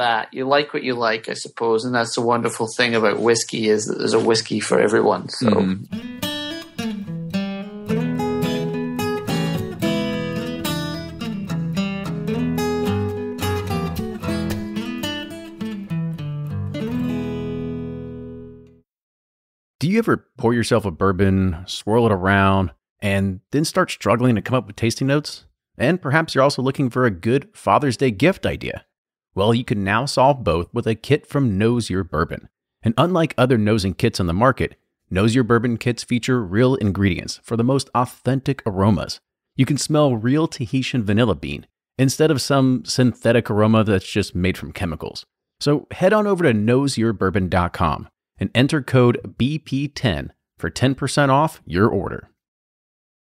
that. You like what you like, I suppose, and that's the wonderful thing about whiskey is that there's a whiskey for everyone. So. Mm-hmm. Do you ever pour yourself a bourbon, swirl it around, and then start struggling to come up with tasting notes? And perhaps you're also looking for a good Father's Day gift idea. Well, you can now solve both with a kit from Nose Your Bourbon. And unlike other nosing kits on the market, Nose Your Bourbon kits feature real ingredients for the most authentic aromas. You can smell real Tahitian vanilla bean instead of some synthetic aroma that's just made from chemicals. So head on over to noseyourbourbon.com and enter code BP10 for 10% off your order.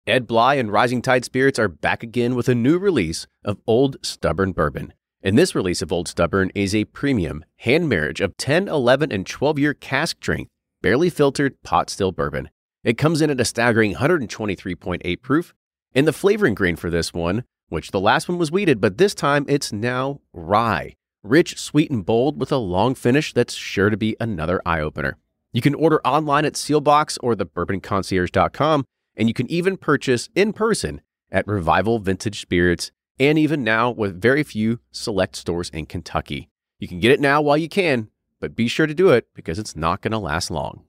Ed Bly and Rising Tide Spirits are back again with a new release of Old Stubborn Bourbon. And this release of Old Stubborn is a premium hand marriage of 10, 11, and 12 year cask strength, barely filtered pot still bourbon. It comes in at a staggering 123.8 proof. And the flavoring grain for this one, which the last one was wheated, but this time it's now rye. Rich, sweet, and bold with a long finish that's sure to be another eye opener. You can order online at Seelbach's or thebourbonconcierge.com, and you can even purchase in person at Revival Vintage Spirits, and even now with very few select stores in Kentucky. You can get it now while you can, but be sure to do it because it's not going to last long.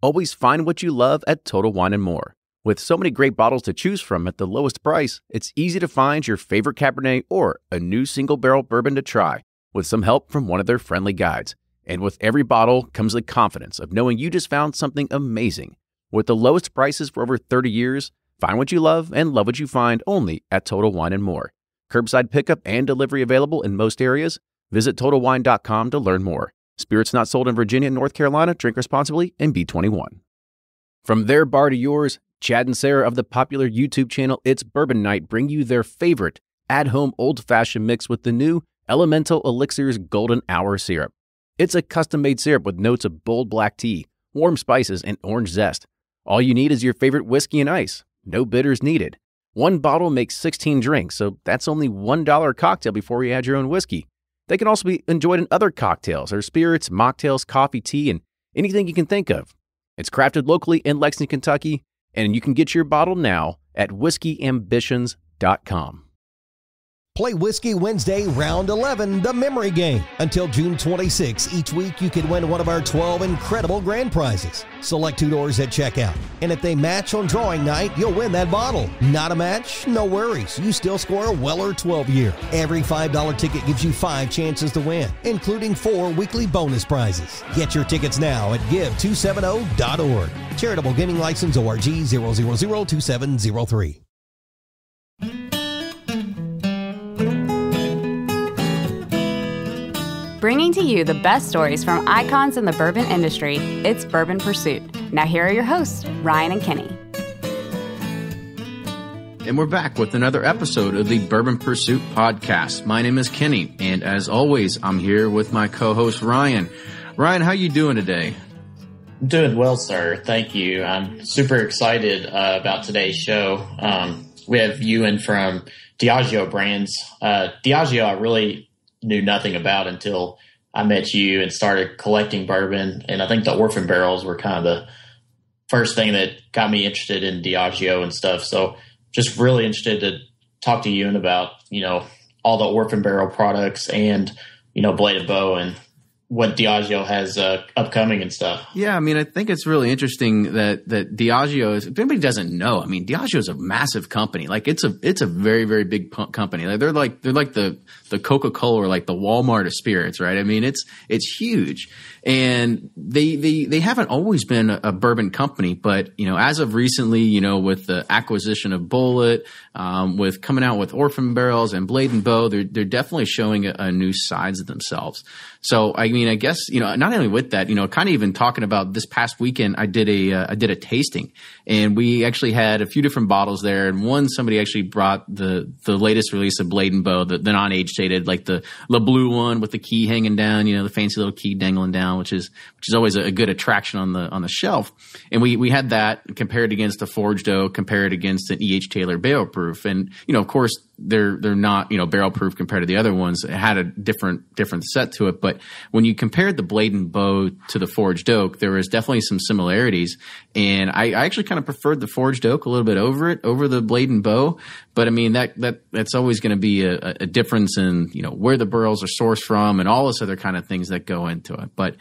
Always find what you love at Total Wine and More. With so many great bottles to choose from at the lowest price, it's easy to find your favorite Cabernet or a new single barrel bourbon to try with some help from one of their friendly guides. And with every bottle comes the confidence of knowing you just found something amazing. With the lowest prices for over 30 years, find what you love and love what you find only at Total Wine and More. Curbside pickup and delivery available in most areas. Visit TotalWine.com to learn more. Spirits not sold in Virginia, and North Carolina. Drink responsibly and B21. From their bar to yours, Chad and Sarah of the popular YouTube channel It's Bourbon Night bring you their favorite at home old fashioned mix with the new Elemental Elixirs Golden Hour Syrup. It's a custom made syrup with notes of bold black tea, warm spices, and orange zest. All you need is your favorite whiskey and ice. No bitters needed. One bottle makes 16 drinks, so that's only $1 a cocktail before you add your own whiskey. They can also be enjoyed in other cocktails or spirits, mocktails, coffee, tea, and anything you can think of. It's crafted locally in Lexington, Kentucky, and you can get your bottle now at whiskeyambitions.com. Play Whiskey Wednesday, round 11, the memory game. Until June 26. Each week, you can win one of our 12 incredible grand prizes. Select two doors at checkout. And if they match on drawing night, you'll win that bottle. Not a match? No worries. You still score a Weller 12 year. Every $5 ticket gives you five chances to win, including four weekly bonus prizes. Get your tickets now at give270.org. Charitable Gaming License ORG 0002703. Bringing to you the best stories from icons in the bourbon industry, it's Bourbon Pursuit. Now, here are your hosts, Ryan and Kenny. And we're back with another episode of the Bourbon Pursuit podcast. My name is Kenny, and as always, I'm here with my co-host Ryan. Ryan, how are you doing today? Doing well, sir. Thank you. I'm super excited uh, about today's show. Um, we have Ewan from Diageo Brands. Uh, Diageo, I really knew nothing about until I met you and started collecting bourbon. And I think the orphan barrels were kind of the first thing that got me interested in Diageo and stuff. So just really interested to talk to you and about, you know, all the orphan barrel products and, you know, Blade of Bow and what Diageo has uh, upcoming and stuff. Yeah, I mean, I think it's really interesting that that Diageo is. If anybody doesn't know, I mean, Diageo is a massive company. Like it's a it's a very very big company. Like they're like they're like the the Coca Cola or like the Walmart of spirits, right? I mean, it's it's huge, and they they they haven't always been a, bourbon company, but you know, as of recently, you know, with the acquisition of Bulleit, um, with coming out with Orphan Barrels and Blade and Bow, they're they're definitely showing a, a new sides of themselves. So I mean, I guess you know, not only with that, you know, kind of even talking about this past weekend, I did a uh, I did a tasting, and we actually had a few different bottles there, and one somebody actually brought the the latest release of Blade and Bow, the, the non age dated, like the the blue one with the key hanging down, you know, the fancy little key dangling down, which is which is always a, good attraction on the on the shelf. And we we had that compared against a forged oak, compared against an E. H. Taylor barrel proof, and you know, of course they're they're not you know barrel proof compared to the other ones. It had a different different set to it, but when you compared the blade and bow to the forged oak, there was definitely some similarities. And I, I actually kind of preferred the forged oak a little bit over it over the blade and bow. But I mean that that that's always going to be a, a difference in you know where the burls are sourced from and all this other kind of things that go into it. But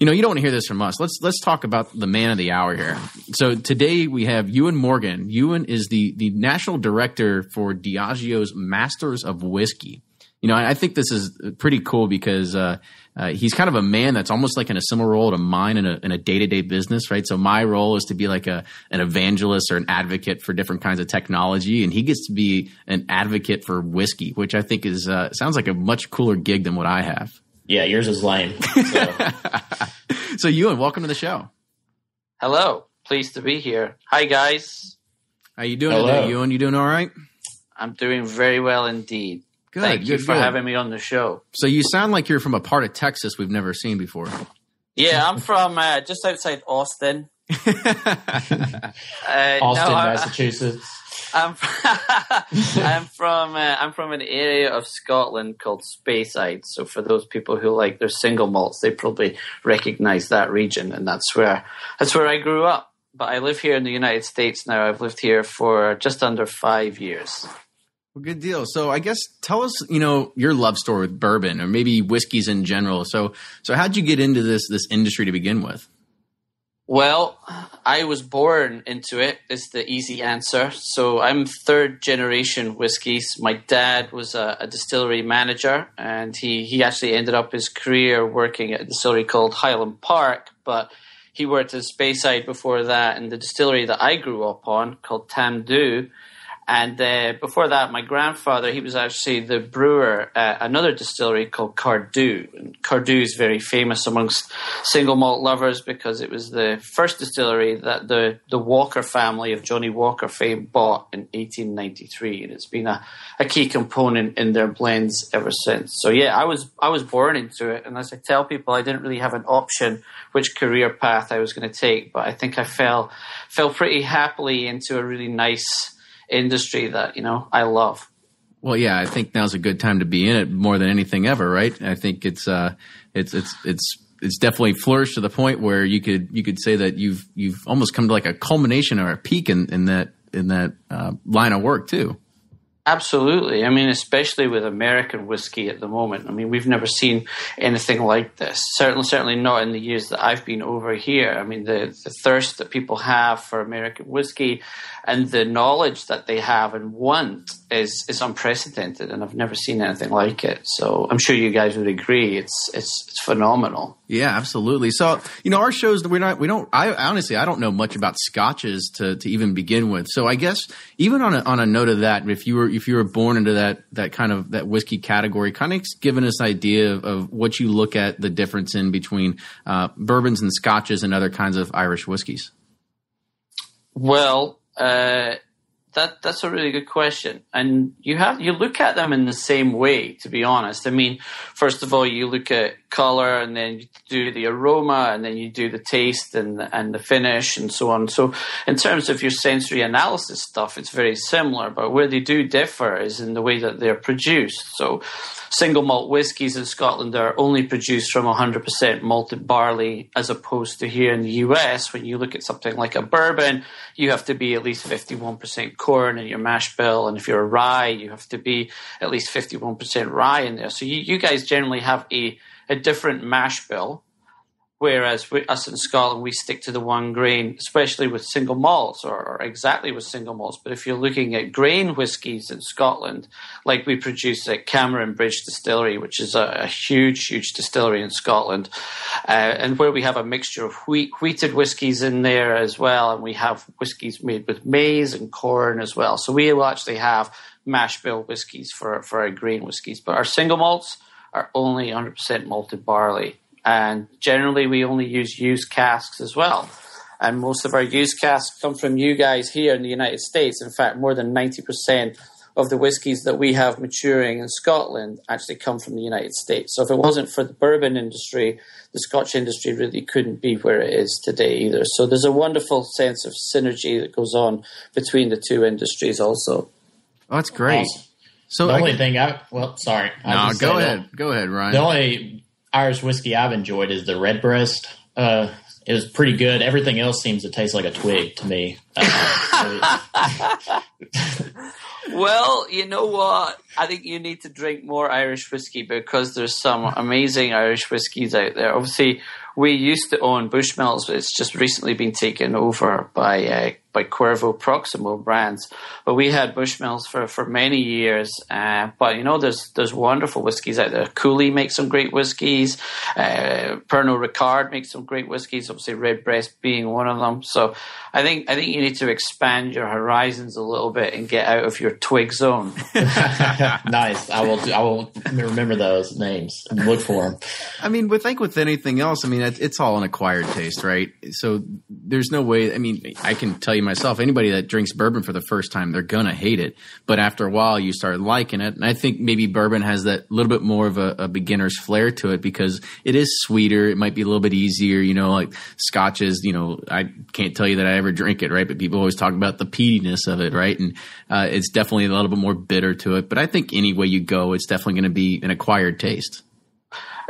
you know, you don't want to hear this from us. Let's let's talk about the man of the hour here. So today we have Ewan Morgan. Ewan is the the national director for Diageo's Masters of Whiskey. You know, I think this is pretty cool because uh, uh, he's kind of a man that's almost like in a similar role to mine in a in a day to day business, right? So my role is to be like a an evangelist or an advocate for different kinds of technology, and he gets to be an advocate for whiskey, which I think is uh, sounds like a much cooler gig than what I have. Yeah, yours is lame. So. so, Ewan, welcome to the show. Hello, pleased to be here. Hi, guys. How you doing Hello. today, Ewan? You doing all right? I'm doing very well indeed. Good. Thank good, you for good. having me on the show. So you sound like you're from a part of Texas we've never seen before. Yeah, I'm from uh, just outside Austin. uh, Austin, no, Massachusetts. I'm from, I'm from uh, I'm from an area of Scotland called Speyside. So for those people who like their single malts, they probably recognise that region, and that's where that's where I grew up. But I live here in the United States now. I've lived here for just under five years. Well, good deal. So I guess tell us, you know, your love story with bourbon or maybe whiskeys in general. So so how'd you get into this this industry to begin with? Well, I was born into it, is the easy answer. So I'm third generation whiskeys. My dad was a, a, distillery manager, and he, he actually ended up his career working at a distillery called Highland Park, but he worked at Speyside before that, and the distillery that I grew up on, called Tamdhu, and uh, before that, my grandfather, he was actually the brewer at another distillery called Cardhu. And Cardhu is very famous amongst single malt lovers because it was the first distillery that the, the Walker family of Johnnie Walker fame bought in 1893. And it's been a, a key component in their blends ever since. So yeah, I was, I was born into it. And as I tell people, I didn't really have an option which career path I was going to take, but I think I fell, fell pretty happily into a really nice, industry that you know I love. Well, yeah, I think now's a good time to be in it more than anything ever, right? I think it's uh, it's it's it's it's definitely flourished to the point where you could you could say that you've you've almost come to like a culmination or a peak in, in that in that uh, line of work too. Absolutely. I mean, especially with American whiskey at the moment. I mean, we've never seen anything like this. Certainly, certainly not in the years that I've been over here. I mean, the, the thirst that people have for American whiskey and the knowledge that they have and want is is unprecedented, and I've never seen anything like it. So I'm sure you guys would agree. It's it's it's phenomenal. Yeah, absolutely. So you know, our shows we're not we don't. I honestly I don't know much about scotches to to even begin with. So I guess even on a on a note of that, if you were if you were born into that that kind of that whiskey category, kind of giving us idea of, of what you look at the difference in between uh, bourbons and scotches and other kinds of Irish whiskeys. Well, uh, that that's a really good question, and you have you look at them in the same way. To be honest, I mean, first of all, you look at color, and then you do the aroma, and then you do the taste and and the finish, and so on. So, in terms of your sensory analysis stuff, it's very similar, but where they do differ is in the way that they're produced. So, single malt whiskies in Scotland are only produced from 100% malted barley, as opposed to here in the US, when you look at something like a bourbon, you have to be at least 51% corn and your mash bill. And if you're a rye, you have to be at least 51% rye in there. So you, you guys generally have a, a different mash bill Whereas we, us in Scotland, we stick to the one grain, especially with single malts or, or, exactly with single malts. But if you're looking at grain whiskies in Scotland, like we produce at Cameron Bridge Distillery, which is a, a huge, huge distillery in Scotland, uh, and where we have a mixture of wheat, wheated whiskies in there as well, and we have whiskies made with maize and corn as well. So we will actually have mash bill whiskies for, for our grain whiskies. But our single malts are only 100% malted barley and generally we only use used casks as well. And most of our used casks come from you guys here in the United States. In fact, more than 90% of the whiskies that we have maturing in Scotland actually come from the United States. So if it wasn't for the bourbon industry, the Scotch industry really couldn't be where it is today either. So there's a wonderful sense of synergy that goes on between the two industries also. Oh, that's great. Awesome. So the only thing I well, sorry, no, go ahead, go ahead, Ryan. The only Irish whiskey I've enjoyed is the Redbreast. Uh, it was pretty good. Everything else seems to taste like a twig to me. Well, you know what? I think you need to drink more Irish whiskey because there's some amazing Irish whiskies out there. Obviously, we used to own Bushmills, but it's just recently been taken over by uh, by Cuervo Proximo brands. But we had Bushmills for, for many years. Uh, but you know, there's there's wonderful whiskies out there. Cooley makes some great whiskies. Uh, Pernod Ricard makes some great whiskies. Obviously, Redbreast being one of them. So I think I think you need to expand your horizons a little bit and get out of your twig zone. nice. I will. I will remember those names and look for them. I mean, with like with anything else, I mean, it's all an acquired taste, right? So there's no way. I mean, I can tell you myself, anybody that drinks bourbon for the first time, they're gonna hate it. But after a while, you start liking it, and I think maybe bourbon has that little bit more of a, a beginner's flair to it because it is sweeter. It might be a little bit easier, you know, like scotches. You know, I can't tell you that I ever drink it, right? But people always talk about the peatiness of it, right? And uh, it's definitely a little bit more bitter to it. But I think any way you go, it's definitely going to be an acquired taste.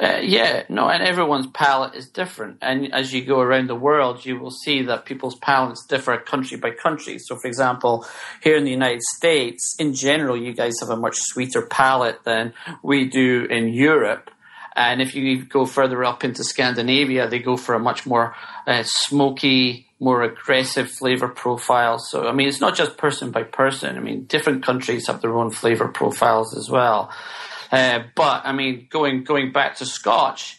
Uh, yeah, no, and everyone's palate is different. And as you go around the world, you will see that people's palates differ country by country. So, for example, here in the United States, in general, you guys have a much sweeter palate than we do in Europe. And if you go further up into Scandinavia, they go for a much more uh, smoky, more aggressive flavor profile. So, I mean, it's not just person by person. I mean, different countries have their own flavor profiles as well. Uh, but I mean, going going back to Scotch,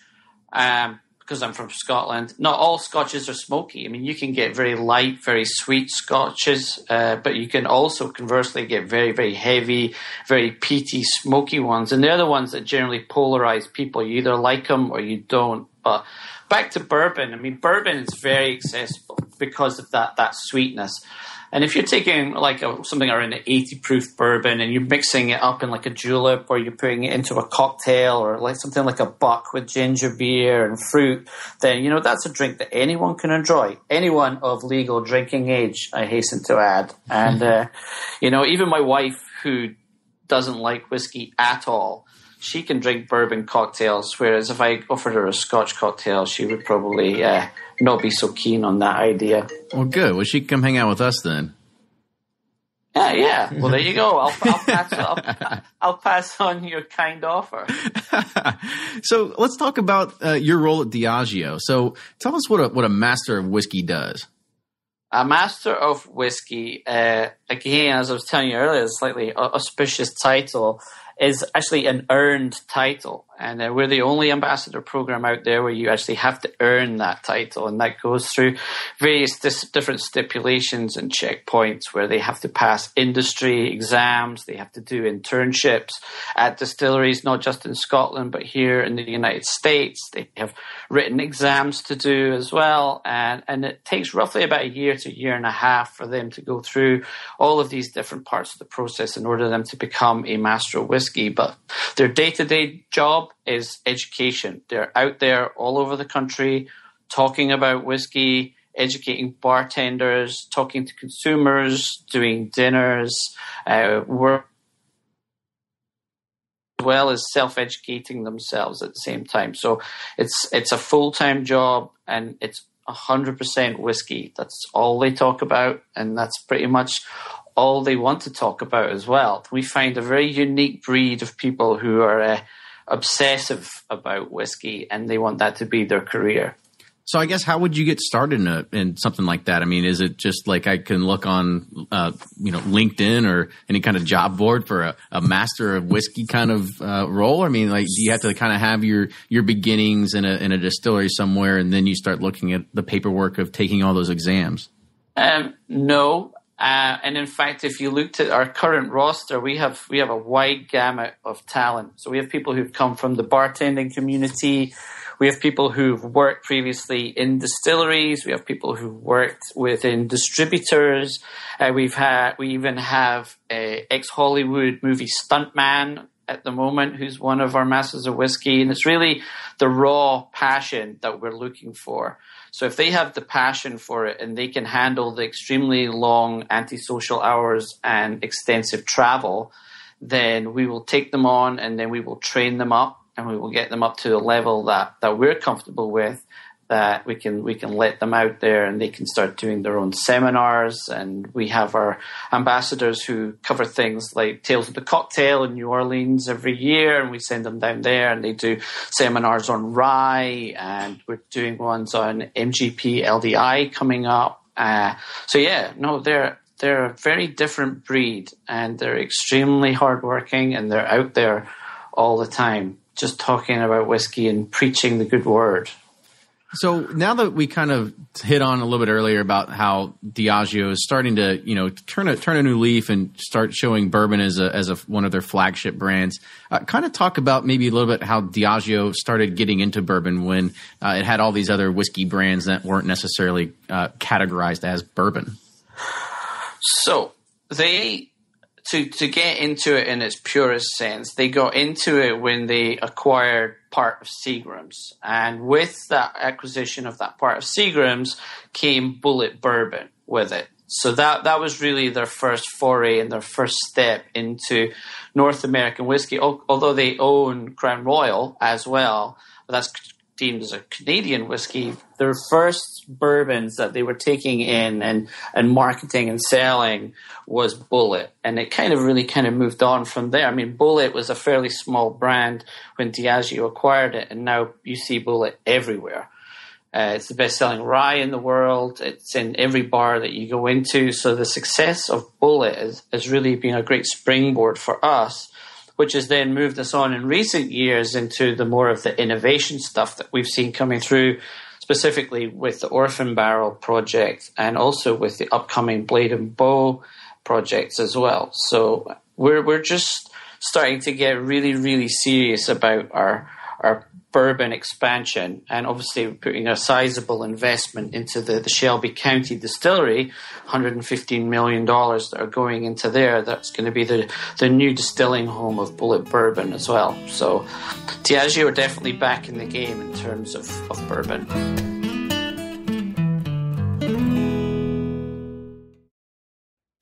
um, because I'm from Scotland, not all Scotches are smoky. I mean, you can get very light, very sweet Scotches, uh, but you can also conversely get very, very heavy, very peaty, smoky ones. And they're the ones that generally polarize people. You either like them or you don't. But back to bourbon, I mean, bourbon is very accessible because of that, that sweetness. And if you're taking like a, something around an 80 proof bourbon and you're mixing it up in like a julep or you're putting it into a cocktail or like something like a buck with ginger beer and fruit, then, you know, that's a drink that anyone can enjoy. Anyone of legal drinking age, I hasten to add. And, uh, you know, even my wife who doesn't like whiskey at all, she can drink bourbon cocktails, whereas if I offered her a scotch cocktail, she would probably uh, not be so keen on that idea. Well, good. Well, she can come hang out with us then. Yeah, yeah. Well, there you go. I'll, I'll, pass, I'll, I'll pass on your kind offer. so let's talk about uh, your role at Diageo. So tell us what a, what a master of whiskey does. A master of whiskey, uh, again, as I was telling you earlier, is slightly auspicious title, is actually an earned title. And uh, we're the only ambassador program out there where you actually have to earn that title. And that goes through various dis- different stipulations and checkpoints where they have to pass industry exams, they have to do internships at distilleries, not just in Scotland, but here in the United States. They have written exams to do as well. And, and it takes roughly about a year to a year and a half for them to go through all of these different parts of the process in order for them to become a master of whiskey. But their day to day job is education. They're out there all over the country talking about whiskey, educating bartenders, talking to consumers, doing dinners, uh, work as well as self-educating themselves at the same time. So it's it's a full-time job and it's 100% whiskey. That's all they talk about and that's pretty much all they want to talk about as well. We find a very unique breed of people who are uh, obsessive about whiskey and they want that to be their career. So I guess how would you get started in, a, in something like that? I mean, is it just like I can look on, uh, you know, LinkedIn or any kind of job board for a, a master of whiskey kind of uh, role? I mean, like, do you have to kind of have your your beginnings in a in a distillery somewhere, and then you start looking at the paperwork of taking all those exams? Um, no, uh, and in fact, if you looked at our current roster, we have we have a wide gamut of talent. So we have people who've come from the bartending community. We have people who've worked previously in distilleries. We have people who've worked within distributors. Uh, we've had we even have a ex Hollywood movie stuntman at the moment who's one of our masters of whiskey, and it's really the raw passion that we're looking for. So if they have the passion for it and they can handle the extremely long antisocial hours and extensive travel, then we will take them on and then we will train them up and we will get them up to a level that, that we're comfortable with that we can we can let them out there and they can start doing their own seminars. And we have our ambassadors who cover things like Tales of the Cocktail in New Orleans every year and we send them down there and they do seminars on rye and we're doing ones on MGP LDI coming up. Uh, so yeah no they're they're a very different breed and they're extremely hardworking and they're out there all the time just talking about whiskey and preaching the good word so now that we kind of hit on a little bit earlier about how Diageo is starting to, you know, turn a turn a new leaf and start showing bourbon as a as a one of their flagship brands, uh, kind of talk about maybe a little bit how Diageo started getting into bourbon when uh, it had all these other whiskey brands that weren't necessarily uh, categorized as bourbon. So they to to get into it in its purest sense, they got into it when they acquired part of Seagram's, and with that acquisition of that part of Seagram's came Bulleit Bourbon with it. So that that was really their first foray and their first step into North American whiskey. Although they own Crown Royal as well, but that's deemed as a Canadian whiskey, their first bourbons that they were taking in and, and marketing and selling was Bulleit. And it kind of really kind of moved on from there. I mean, Bulleit was a fairly small brand when Diageo acquired it, and now you see Bulleit everywhere. Uh, it's the best selling rye in the world. It's in every bar that you go into. So the success of Bulleit has, has really been a great springboard for us which has then moved us on in recent years into the more of the innovation stuff that we've seen coming through, specifically with the Orphan Barrel project and also with the upcoming Blade and Bow projects as well. So we're we're just starting to get really really serious about our our bourbon expansion and obviously putting a sizable investment into the, the Shelby County distillery, $115 million that are going into there. That's going to be the, the new distilling home of Bulleit Bourbon as well. So Diageo are definitely back in the game in terms of, of bourbon.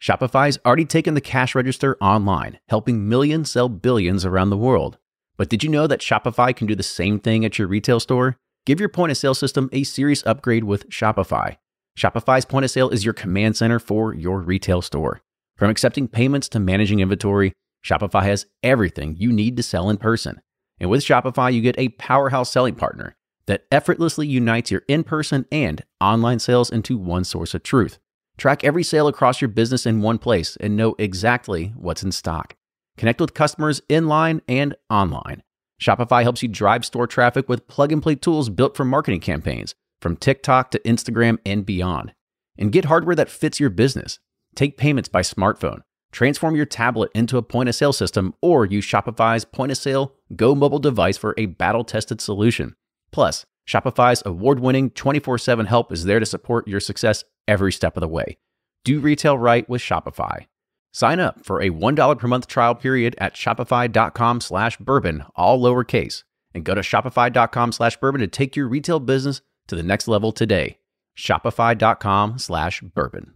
Shopify's already taken the cash register online, helping millions sell billions around the world. But did you know that Shopify can do the same thing at your retail store? Give your point of sale system a serious upgrade with Shopify. Shopify's point of sale is your command center for your retail store. From accepting payments to managing inventory, Shopify has everything you need to sell in person. And with Shopify, you get a powerhouse selling partner that effortlessly unites your in person and online sales into one source of truth. Track every sale across your business in one place and know exactly what's in stock. Connect with customers in line and online. Shopify helps you drive store traffic with plug and play tools built for marketing campaigns, from TikTok to Instagram and beyond. And get hardware that fits your business. Take payments by smartphone, transform your tablet into a point of sale system, or use Shopify's point of sale Go mobile device for a battle tested solution. Plus, Shopify's award winning 24 7 help is there to support your success every step of the way. Do retail right with Shopify. Sign up for a $1 per month trial period at shopify.com slash bourbon, all lowercase, and go to shopify.com slash bourbon to take your retail business to the next level today. Shopify.com slash bourbon.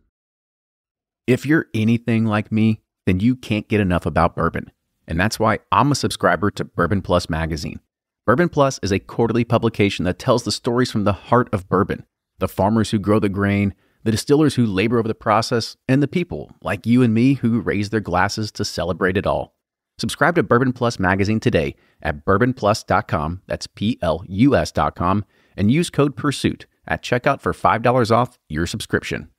If you're anything like me, then you can't get enough about bourbon. And that's why I'm a subscriber to Bourbon Plus magazine. Bourbon Plus is a quarterly publication that tells the stories from the heart of bourbon, the farmers who grow the grain, the distillers who labor over the process, and the people like you and me who raise their glasses to celebrate it all. Subscribe to Bourbon Plus magazine today at bourbonplus.com, that's P L U S.com, and use code PURSUIT at checkout for $5 off your subscription.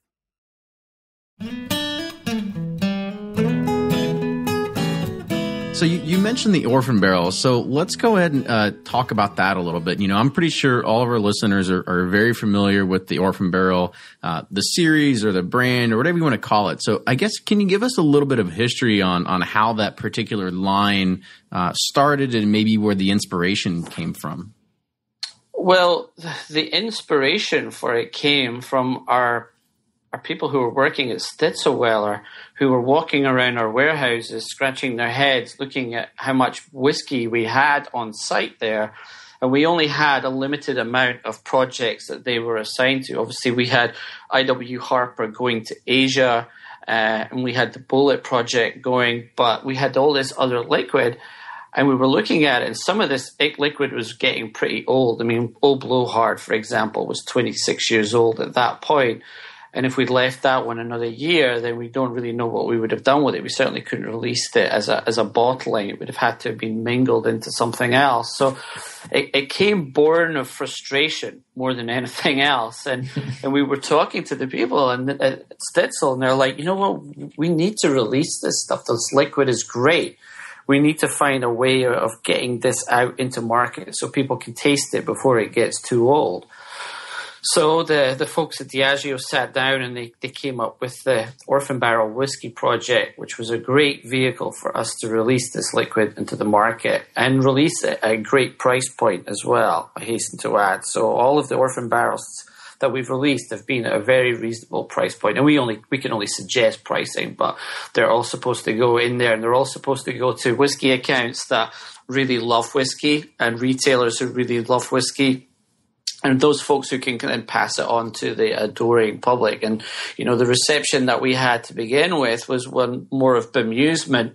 So you, you, mentioned the orphan barrel. So let's go ahead and uh, talk about that a little bit. You know, I'm pretty sure all of our listeners are, are very familiar with the orphan barrel, uh, the series or the brand or whatever you want to call it. So I guess can you give us a little bit of history on on how that particular line uh, started and maybe where the inspiration came from? Well, the inspiration for it came from our our people who were working at Stitzel-Weller who were walking around our warehouses, scratching their heads, looking at how much whiskey we had on site there. And we only had a limited amount of projects that they were assigned to. Obviously, we had IW Harper going to Asia uh, and we had the Bulleit project going, but we had all this other liquid, and we were looking at it, and some of this liquid was getting pretty old. I mean, Old Blowhard, for example, was 26 years old at that point. And if we'd left that one another year, then we don't really know what we would have done with it. We certainly couldn't release it as a as a bottling. It would have had to have been mingled into something else. So it, it came born of frustration more than anything else. And and we were talking to the people and uh, at Stitzel, and they're like, you know what, we need to release this stuff. This liquid is great. We need to find a way of getting this out into market so people can taste it before it gets too old. So the, the folks at Diageo sat down and they, they came up with the Orphan Barrel Whiskey Project, which was a great vehicle for us to release this liquid into the market and release it at a great price point as well, I hasten to add. So all of the Orphan Barrels that we've released have been at a very reasonable price point. And we only we can only suggest pricing, but they're all supposed to go in there and they're all supposed to go to whiskey accounts that really love whiskey and retailers who really love whiskey and those folks who can then pass it on to the adoring public. And, you know, the reception that we had to begin with was one more of bemusement,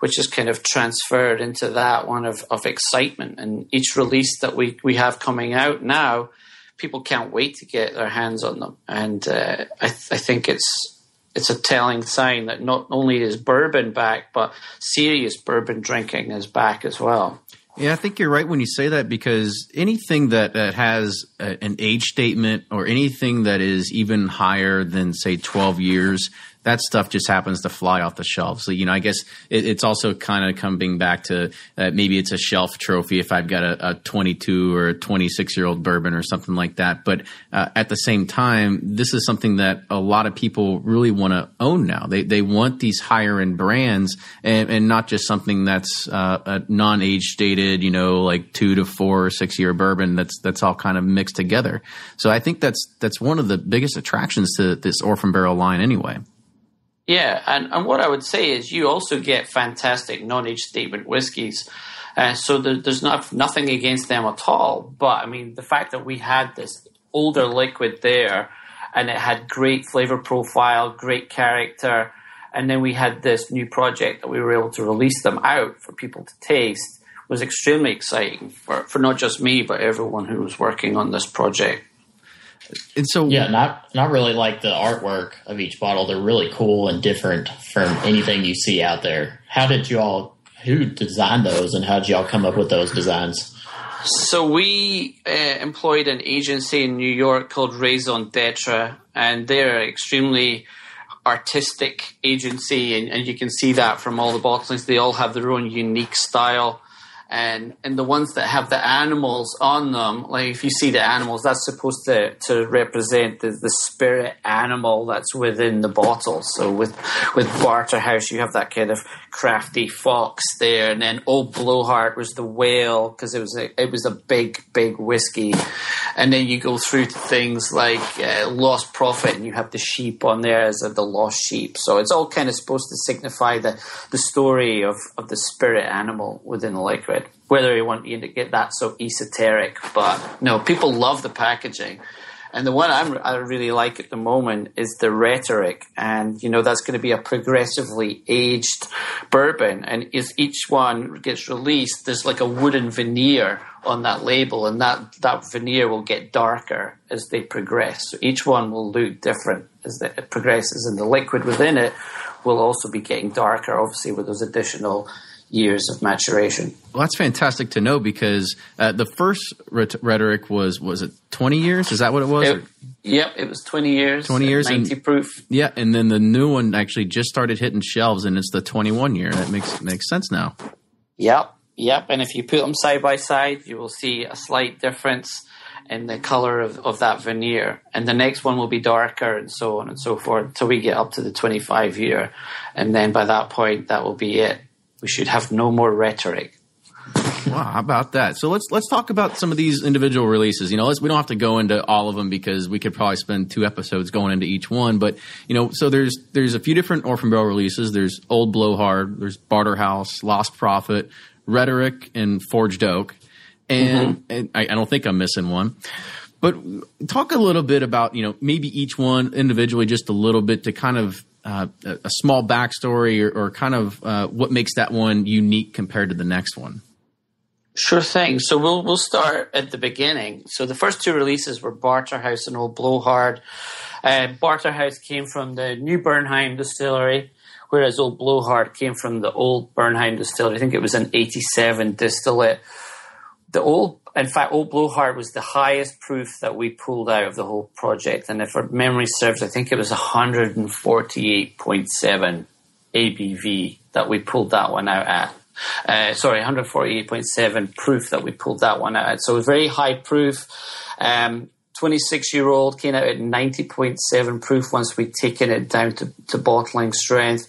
which is kind of transferred into that one of, of excitement. And each release that we, we have coming out now, people can't wait to get their hands on them. And uh, I, th- I think it's, it's a telling sign that not only is bourbon back, but serious bourbon drinking is back as well. Yeah, I think you're right when you say that because anything that, that has a, an age statement or anything that is even higher than, say, 12 years that stuff just happens to fly off the shelf. So, you know, I guess it, it's also kind of coming back to uh, maybe it's a shelf trophy if I've got a, a 22 or a 26 year old bourbon or something like that. But uh, at the same time, this is something that a lot of people really want to own now. They, they want these higher end brands and, and not just something that's uh, a non age stated, you know, like two to four or six year bourbon that's, that's all kind of mixed together. So I think that's, that's one of the biggest attractions to this orphan barrel line anyway. Yeah, and, and what I would say is you also get fantastic non-age statement whiskies. Uh, so there, there's not nothing against them at all. But I mean, the fact that we had this older liquid there, and it had great flavor profile, great character, and then we had this new project that we were able to release them out for people to taste was extremely exciting for, for not just me but everyone who was working on this project. And so, yeah, not not really like the artwork of each bottle. They're really cool and different from anything you see out there. How did you all? Who designed those, and how did y'all come up with those designs? So we uh, employed an agency in New York called Raison d'etre, and they're extremely artistic agency, and, and you can see that from all the bottlings. They all have their own unique style and and the ones that have the animals on them, like if you see the animals, that's supposed to, to represent the, the spirit animal that's within the bottle. So with with Barterhouse, you have that kind of crafty fox there, and then Old Blowhard was the whale because it was a it was a big big whiskey, and then you go through to things like uh, Lost Prophet, and you have the sheep on there as of the lost sheep. So it's all kind of supposed to signify the the story of of the spirit animal within the liquid whether you want you to get that so esoteric. But no, people love the packaging. And the one I'm, i really like at the moment is the rhetoric. And, you know, that's going to be a progressively aged bourbon. And as each one gets released, there's like a wooden veneer on that label. And that, that veneer will get darker as they progress. So each one will look different as it progresses. And the liquid within it will also be getting darker, obviously, with those additional years of maturation. Well, that's fantastic to know because uh, the first rhetoric was was it twenty years? Is that what it was? It, yep, it was twenty years. Twenty years, ninety and, proof. Yeah, and then the new one actually just started hitting shelves, and it's the twenty one year. That makes makes sense now. Yep, yep. And if you put them side by side, you will see a slight difference in the color of, of that veneer. And the next one will be darker and so on and so forth until we get up to the 25 year. And then by that point, that will be it. We should have no more rhetoric. Wow, how about that? So let's let's talk about some of these individual releases. You know, we don't have to go into all of them because we could probably spend two episodes going into each one. But you know, so there's there's a few different Orphan Barrel releases. There's Old Blowhard, there's Barterhouse, Lost Prophet, Rhetoric, and Forged Oak. And, mm-hmm. and I, I don't think I'm missing one. But talk a little bit about you know maybe each one individually, just a little bit to kind of uh, a small backstory or, or kind of uh, what makes that one unique compared to the next one? Sure thing. So we'll we'll start at the beginning. So the first two releases were Barterhouse and Old Blowhard. Uh, Barterhouse came from the new Bernheim distillery, whereas Old Blowhard came from the old Bernheim distillery. I think it was an 87 distillate. The old, in fact, Old Blowhard was the highest proof that we pulled out of the whole project. And if our memory serves, I think it was 148.7 ABV that we pulled that one out at. Uh, sorry, 148.7 proof that we pulled that one out. So it was very high proof. Um, 26 year old came out at 90.7 proof once we'd taken it down to, to bottling strength.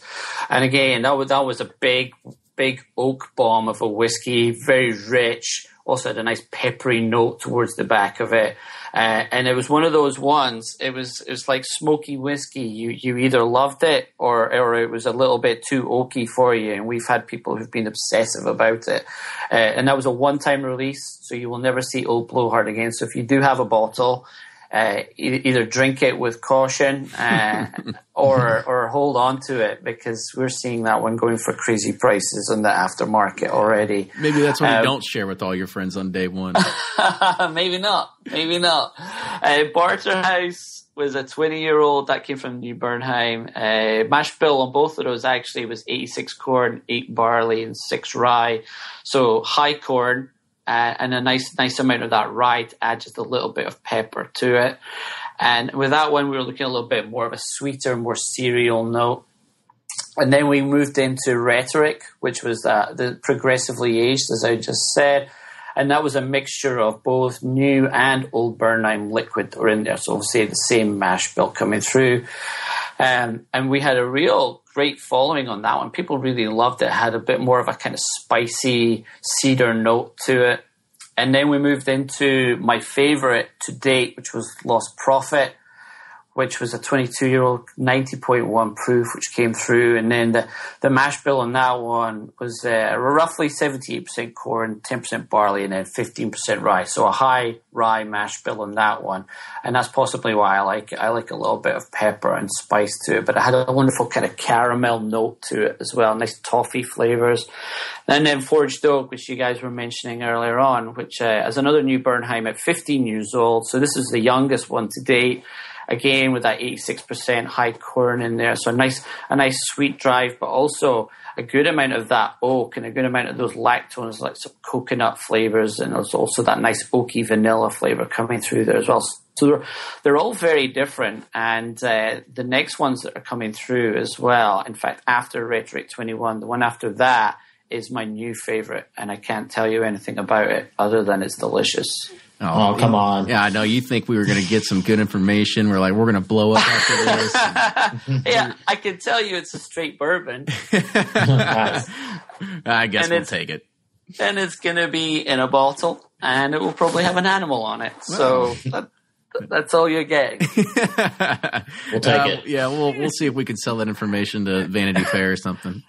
And again, that was, that was a big, big oak bomb of a whiskey, very rich, also had a nice peppery note towards the back of it. Uh, and it was one of those ones. It was it was like smoky whiskey. You you either loved it or or it was a little bit too oaky for you. And we've had people who've been obsessive about it. Uh, and that was a one time release, so you will never see Old Blowhard again. So if you do have a bottle, uh, either drink it with caution uh, or or hold on to it because we're seeing that one going for crazy prices in the aftermarket already. Maybe that's why um, you don't share with all your friends on day one. maybe not. Maybe not. Uh, Barterhouse was a 20 year old that came from New Bernheim. Uh, mash bill on both of those actually was 86 corn, 8 barley, and 6 rye. So high corn, uh, and a nice nice amount of that to add just a little bit of pepper to it. And with that one, we were looking a little bit more of a sweeter, more cereal note. And then we moved into rhetoric, which was uh, the progressively aged, as I just said. And that was a mixture of both new and old Bernheim liquid that were in there. So obviously the same mash bill coming through. Um, and we had a real great following on that one. People really loved it. it. Had a bit more of a kind of spicy cedar note to it. And then we moved into my favorite to date, which was Lost Prophet which was a 22 year old 90.1 proof, which came through. And then the, the mash bill on that one was uh, roughly 78% corn, 10% barley, and then 15% rye. So a high rye mash bill on that one. And that's possibly why I like it. I like a little bit of pepper and spice to it, but it had a wonderful kind of caramel note to it as well. Nice toffee flavors. And then Forged Oak, which you guys were mentioning earlier on, which uh, is another new Bernheim at 15 years old. So this is the youngest one to date again with that 86% high corn in there. So a nice, a nice sweet drive, but also a good amount of that oak and a good amount of those lactones, like some coconut flavors, and there's also that nice oaky vanilla flavor coming through there as well. So they're, they're all very different, and uh, the next ones that are coming through as well. In fact, after Rhetoric 21, the one after that is my new favorite, and I can't tell you anything about it other than it's delicious. Oh, oh, come on. Yeah, I know. You think we were going to get some good information. We're like, we're going to blow up after this. yeah, I can tell you it's a straight bourbon. I guess and we'll take it. And it's going to be in a bottle, and it will probably have an animal on it. So that, that's all you're getting. we'll take uh, it. Yeah, we'll we'll see if we can sell that information to Vanity Fair or something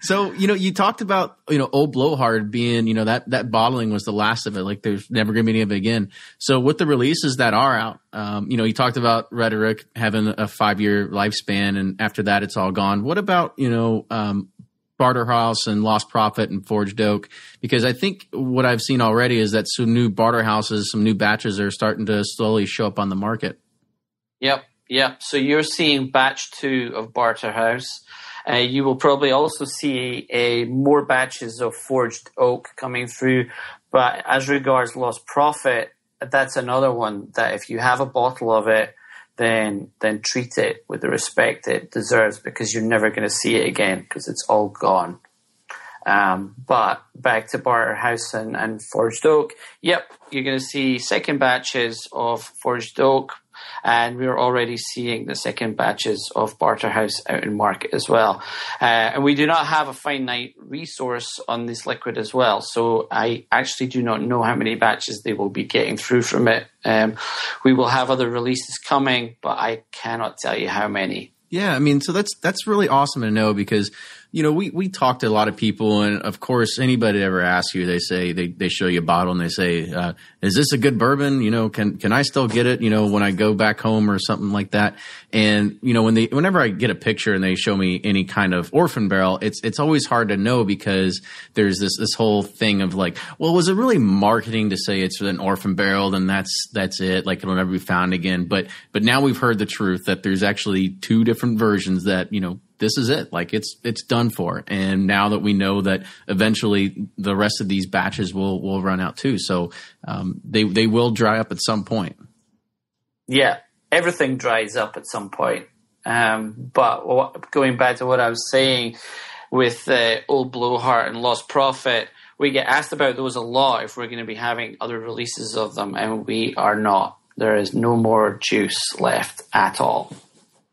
so you know you talked about you know old blowhard being you know that that bottling was the last of it like there's never gonna be any of it again so with the releases that are out um, you know you talked about rhetoric having a five year lifespan and after that it's all gone what about you know um, Barterhouse and Lost Prophet and Forged Oak because I think what I've seen already is that some new Barterhouses, some new batches are starting to slowly show up on the market. Yep, yep. So you're seeing batch two of Barterhouse. Uh, you will probably also see a more batches of forged oak coming through. But as regards Lost Prophet, that's another one that if you have a bottle of it, then then treat it with the respect it deserves because you're never going to see it again because it's all gone. Um, but back to Barterhouse and, and Forged Oak, yep, you're going to see second batches of Forged Oak and we're already seeing the second batches of Barterhouse out in market as well. Uh, and we do not have a finite resource on this liquid as well, so I actually do not know how many batches they will be getting through from it. Um, we will have other releases coming, but I cannot tell you how many. Yeah, I mean, so that's that's really awesome to know because you know, we, we talk to a lot of people, and of course, anybody ever asks you, they say they, they show you a bottle and they say, uh, "Is this a good bourbon? You know, can can I still get it? You know, when I go back home or something like that." And you know, when they whenever I get a picture and they show me any kind of orphan barrel, it's it's always hard to know because there's this this whole thing of like, well, was it really marketing to say it's an orphan barrel? Then that's that's it. Like it'll never be found again. But but now we've heard the truth that there's actually two different versions that you know this is it. Like it's it's done for. And now that we know that eventually the rest of these batches will will run out too, so um, they they will dry up at some point. Yeah, everything dries up at some point. Um, but what, going back to what I was saying with uh, Old Blowhard and Lost Prophet, we get asked about those a lot if we're going to be having other releases of them, and we are not. There is no more juice left at all.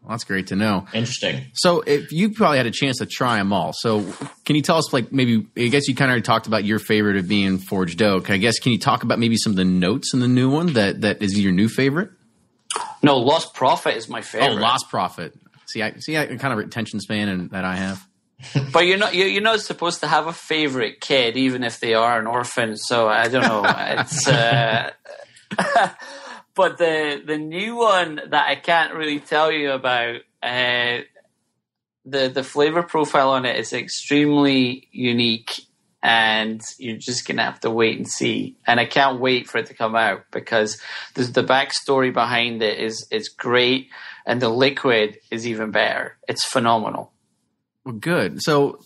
Well, that's great to know. Interesting. So, if you probably had a chance to try them all, so can you tell us, like, maybe? I guess you kind of talked about your favorite of being Forged Oak. I guess can you talk about maybe some of the notes in the new one that that is your new favorite? No, Lost Prophet is my favorite. Oh, Lost Prophet. See, I see, I kind of attention span and that I have. but you're not you're not supposed to have a favorite kid, even if they are an orphan. So I don't know. it's. Uh, but the the new one that I can't really tell you about, uh, the the flavor profile on it is extremely unique, and you're just gonna have to wait and see. And I can't wait for it to come out because the the backstory behind it is is great, and the liquid is even better. It's phenomenal. Well, good. So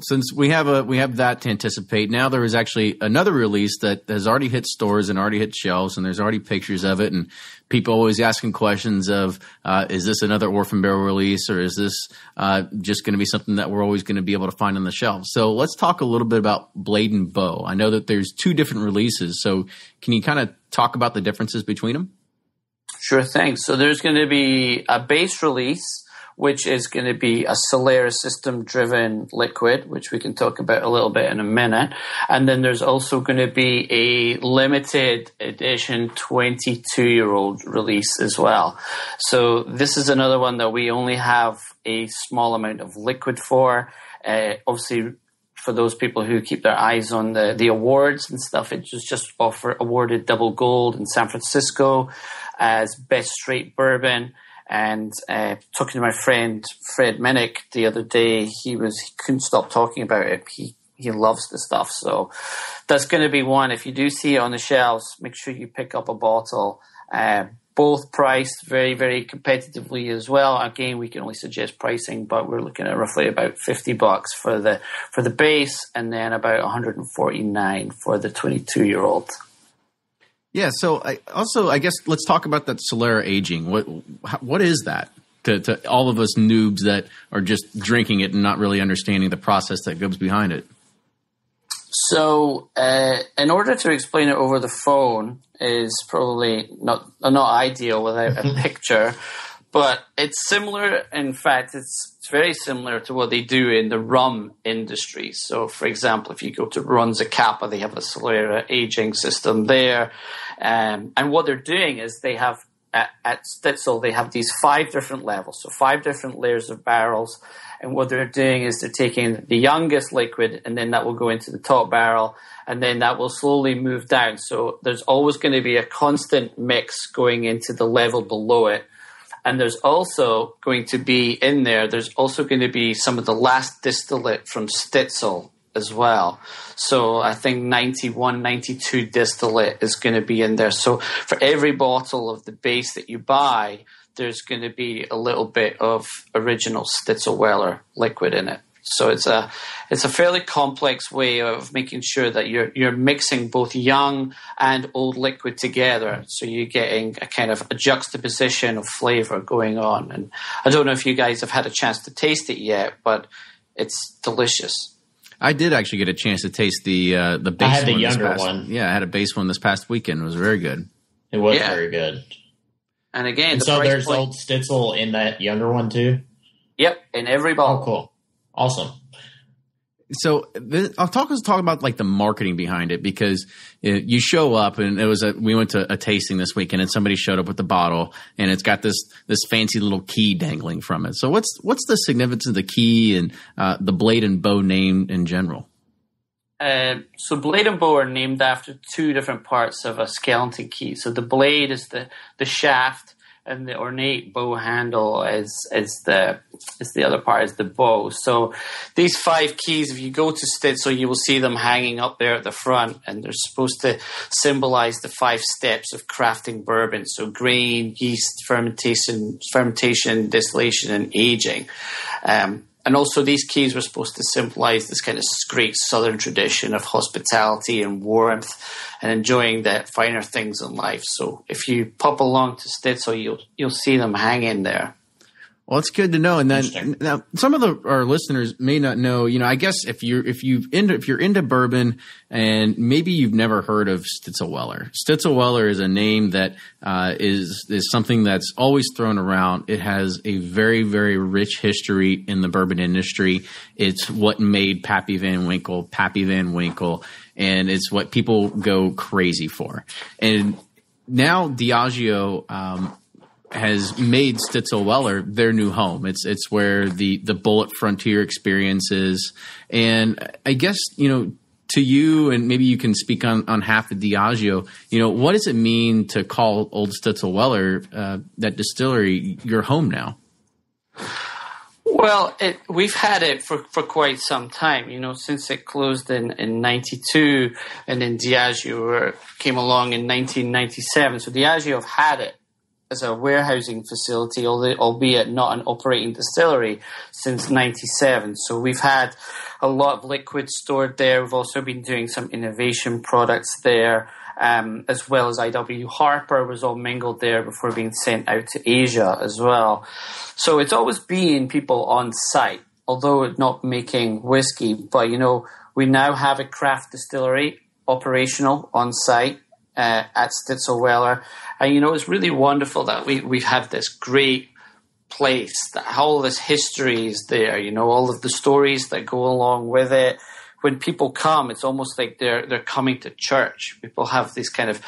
since we have a we have that to anticipate, now there is actually another release that has already hit stores and already hit shelves, and there's already pictures of it, and people always asking questions of, uh, is this another Orphan Barrel release, or is this uh, just going to be something that we're always going to be able to find on the shelf? So let's talk a little bit about Blade and Bow. I know that there's two different releases, so can you kind of talk about the differences between them? Sure thing. So there's going to be a base release which is going to be a Solera system driven liquid, which we can talk about a little bit in a minute. And then there's also going to be a limited edition 22 year old release as well. So this is another one that we only have a small amount of liquid for. Uh, obviously, for those people who keep their eyes on the, the awards and stuff, it was just offer, awarded double gold in San Francisco as best straight bourbon. And uh, talking to my friend Fred Minnick the other day, he was he couldn't stop talking about it. He he loves the stuff, so that's going to be one. If you do see it on the shelves, make sure you pick up a bottle. Uh, both priced very very competitively as well. Again, we can only suggest pricing, but we're looking at roughly about fifty bucks for the for the base, and then about one hundred and forty nine for the twenty two year old. Yeah. So I, also, I guess let's talk about that Solera aging. What what is that to, to all of us noobs that are just drinking it and not really understanding the process that goes behind it? So, uh, in order to explain it over the phone is probably not not ideal without a picture, but it's similar. In fact, it's it's very similar to what they do in the rum industry. So, for example, if you go to Ron Zacapa, they have a Solera aging system there. Um, and what they're doing is they have at, at Stitzel, they have these five different levels, so five different layers of barrels. And what they're doing is they're taking the youngest liquid, and then that will go into the top barrel, and then that will slowly move down. So there's always going to be a constant mix going into the level below it and there's also going to be in there, there's also going to be some of the last distillate from Stitzel as well. So I think 91, 92 distillate is going to be in there. So for every bottle of the base that you buy, there's going to be a little bit of original Stitzel Weller liquid in it. So it's a it's a fairly complex way of making sure that you're you're mixing both young and old liquid together. So you're getting a kind of a juxtaposition of flavor going on. And I don't know if you guys have had a chance to taste it yet, but it's delicious. I did actually get a chance to taste the uh, the base. I had the one younger past, one. Yeah, I had a base one this past weekend. It was very good. It was Yeah. very good. And again, And the so price there's point- old Stitzel in that younger one too. Yep, in every Oh, bottle. cool, awesome. so this, I'll talk talk about like the marketing behind it because it, you show up and it was a we went to a tasting this weekend and somebody showed up with the bottle and it's got this this fancy little key dangling from it. So what's what's the significance of the key and uh, the blade and bow name in general? Uh, so blade and bow are named after two different parts of a skeleton key. So the blade is the the shaft and the ornate bow handle is is the is the other part is the bow. So these five keys, if you go to Stitzel, you will see them hanging up there at the front, and they're supposed to symbolize the five steps of crafting bourbon. So grain, yeast, fermentation, fermentation, distillation, and aging. Um, and also, these keys were supposed to symbolize this kind of great southern tradition of hospitality and warmth and enjoying the finer things in life. So, if you pop along to Stitzel, you'll you'll see them hanging there. Well, it's good to know. And then now some of the, our listeners may not know, you know, I guess if you're, if you've into, if you're into bourbon and maybe you've never heard of Stitzelweller, Stitzelweller is a name that uh, is is something that's always thrown around. It has a very, very rich history in the bourbon industry. It's what made Pappy Van Winkle, Pappy Van Winkle, and it's what people go crazy for. And now Diageo, um, has made Stitzel Weller their new home. It's it's where the the Bulleit Frontier experience is, and I guess you know to you, and maybe you can speak on on half of Diageo. You know, what does it mean to call Old Stitzel Weller uh, that distillery your home now? Well, it, we've had it for, for quite some time, you know, since it closed in, in 92 and then Diageo came along in 1997. So Diageo have had it as a warehousing facility, albeit not an operating distillery, since '97. So we've had a lot of liquid stored there. We've also been doing some innovation products there, um, as well as IW Harper was all mingled there before being sent out to Asia as well. So it's always been people on site, although not making whiskey. But you know, we now have a craft distillery operational on site uh, at Stitzelweller. And, you know, it's really wonderful that we, we have this great place, that all this history is there, you know, all of the stories that go along with it. When people come, it's almost like they're, they're coming to church. People have these kind of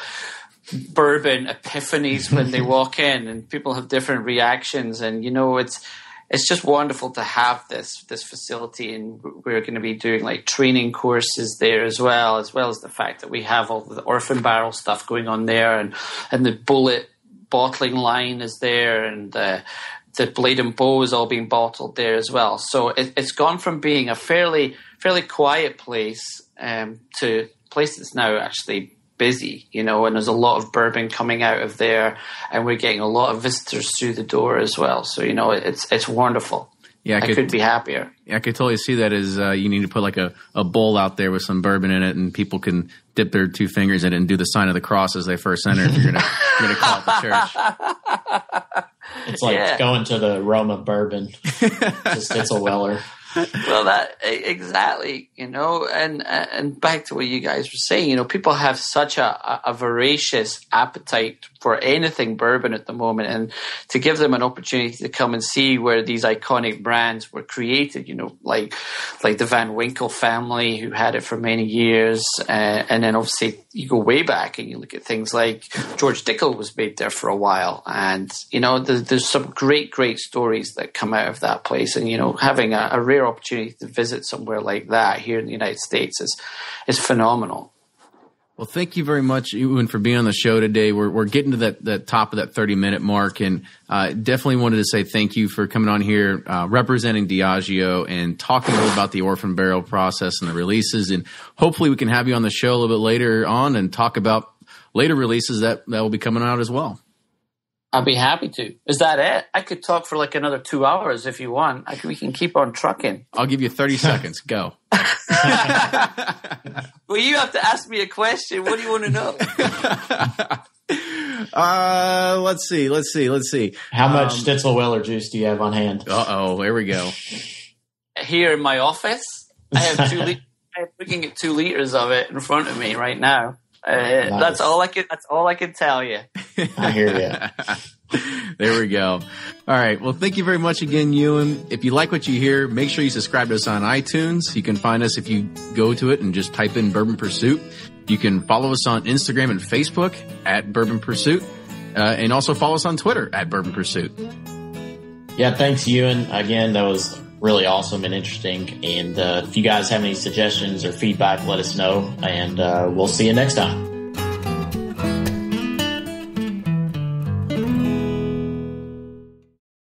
bourbon epiphanies when they walk in and people have different reactions. And, you know, it's, it's just wonderful to have this this facility, and we're going to be doing like training courses there as well, as well as the fact that we have all the orphan barrel stuff going on there, and and the Bulleit bottling line is there, and the the blade and bow is all being bottled there as well. So it, has gone from being a fairly fairly quiet place um, to place that's now actually busy, you know, and there's a lot of bourbon coming out of there, and we're getting a lot of visitors through the door as well. So you know, it's it's wonderful. Yeah, I, I could, could, be happier. Yeah, I could totally see that as uh, you need to put like a, a bowl out there with some bourbon in it, and people can dip their two fingers in it and do the sign of the cross as they first enter. If you're gonna you're gonna call it the church. It's like yeah. going to the Roma bourbon. Just it's a Weller well, that exactly, you know, and and back to what you guys were saying, you know, people have such a, a voracious appetite for anything bourbon at the moment, and to give them an opportunity to come and see where these iconic brands were created, you know, like like the Van Winkle family who had it for many years, uh, and then obviously you go way back and you look at things like George Dickel was made there for a while, and you know, there's, there's some great great stories that come out of that place, and you know, having a, a rare opportunity to visit somewhere like that here in the United States is is phenomenal. Well, thank you very much, Ewan, for being on the show today. We're, we're getting to that, that top of that 30 minute mark, and uh, definitely wanted to say thank you for coming on here, uh, representing Diageo and talking a little about the orphan barrel process and the releases. And hopefully, we can have you on the show a little bit later on and talk about later releases that, that will be coming out as well. I'd be happy to. Is that it? I could talk for like another two hours if you want. Can, we can keep on trucking. I'll give you 30 seconds. Go. well, you have to ask me a question. What do you want to know? uh, let's see. Let's see. Let's see. How much um, Stitzel Weller juice do you have on hand? Uh oh. There we go. Here in my office, I have two. li- I'm looking at two liters of it in front of me right now. Uh, nice. That's all I can. That's all I can tell you. I hear you. there we go. All right. Well, thank you very much again, Ewan. If you like what you hear, make sure you subscribe to us on iTunes. You can find us if you go to it and just type in Bourbon Pursuit. You can follow us on Instagram and Facebook at Bourbon Pursuit, uh, and also follow us on Twitter at Bourbon Pursuit. Yeah, thanks, Ewan. Again, that was really awesome and interesting. And uh, if you guys have any suggestions or feedback, let us know, and uh, we'll see you next time.